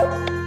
Bye.